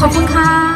ขอบคุณค่ะ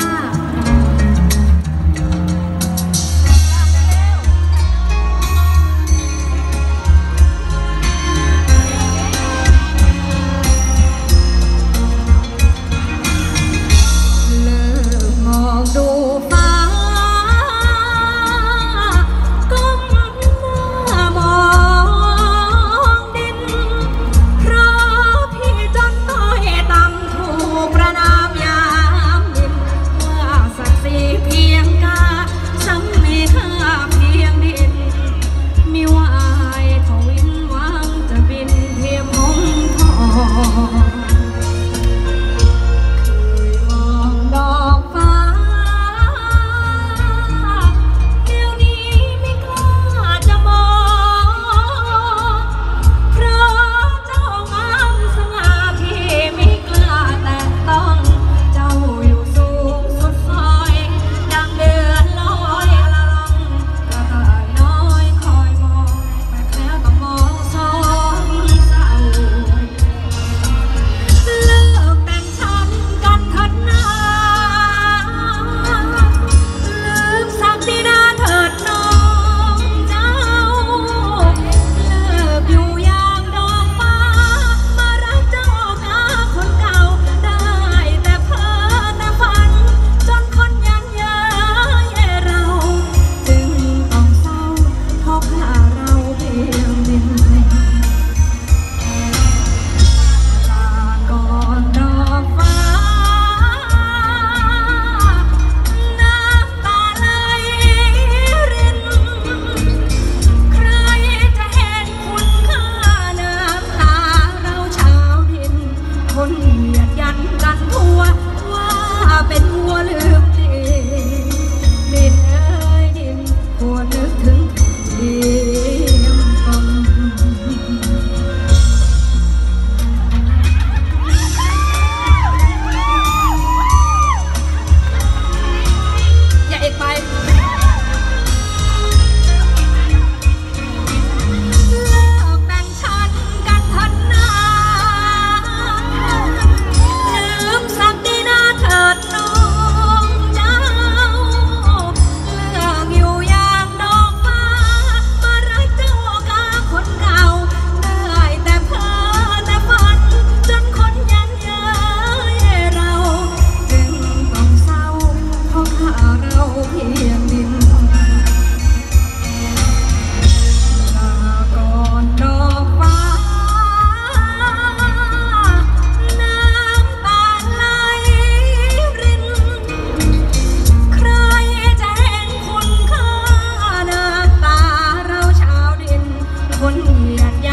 not